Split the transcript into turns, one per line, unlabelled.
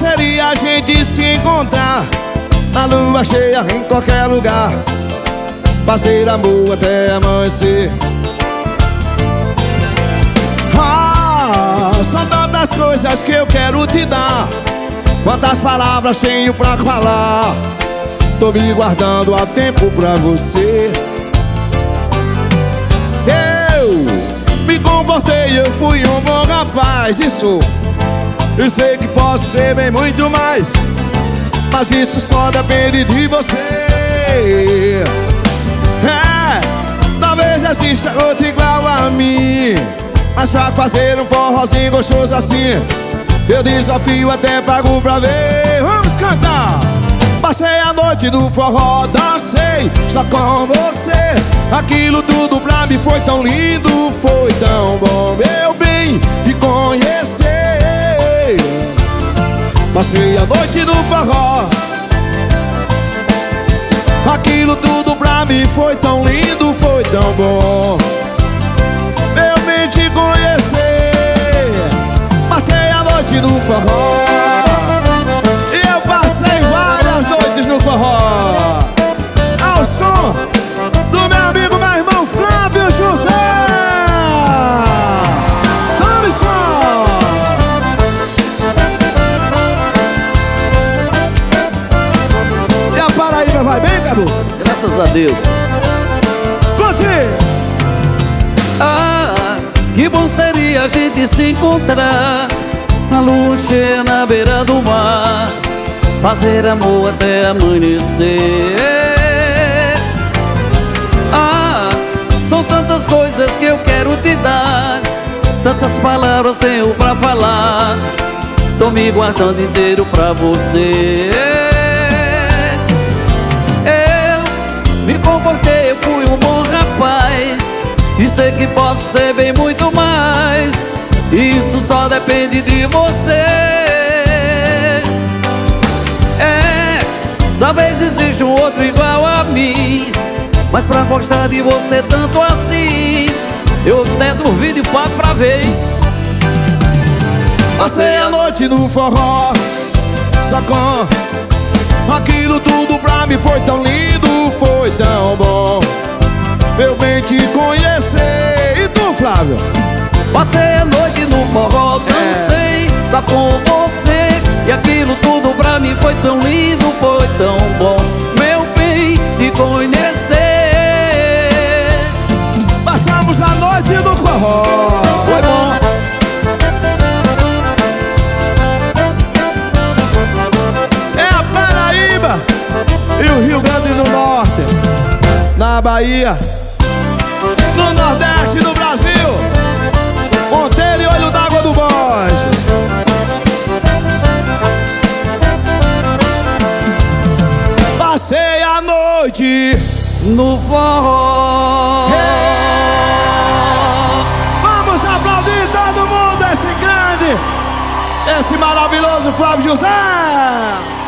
seria a gente se encontrar Na lua cheia em qualquer lugar. Fazer amor até amanhecer. Ah, são tantas coisas que eu quero te dar. Quantas palavras tenho pra falar. Tô me guardando há tempo pra você. Eu me comportei, eu fui um bom rapaz Isso, eu sei que posso ser bem muito mais Mas isso só depende de você. É, talvez exista outra igual a mim. Mas pra fazer um forrozinho gostoso assim Eu desafio até pago pra ver. Vamos cantar! Passei a noite no forró, dancei só com você. Aquilo tudo pra mim foi tão lindo, foi tão bom. Meu bem, te conhecer Passei a noite no forró. Aquilo tudo pra mim foi tão lindo, foi tão bom. Meu bem, te conhecer. Passei a noite no forró Vai bem, Cadu?
Graças a Deus.
Conte!
Ah, que bom seria a gente se encontrar Na lua cheia na beira do mar Fazer amor até amanhecer Ah, são tantas coisas que eu quero te dar Tantas palavras tenho pra falar Tô me guardando inteiro pra você comportei, eu fui um bom rapaz E sei que posso ser bem muito mais Isso só depende de você É, talvez exista um outro igual a mim Mas pra gostar de você tanto assim Eu até duvido e pago pra ver.
Passei a noite no forró Só com Aquilo tudo pra mim foi tão lindo Foi tão bom. Eu bem te conhecer. E tu, Flávio?
Passei a noite no forró, dancei só com você. E aquilo tudo pra mim foi tão lindo, foi tão bom. Meu bem, te conhecer.
Passamos a noite no forró E o Rio Grande do Norte Na Bahia No Nordeste do Brasil. Monteiro e Olho d'Água do Bosque Passei a noite
no forró.
Vamos aplaudir todo mundo esse grande Esse maravilhoso Flávio José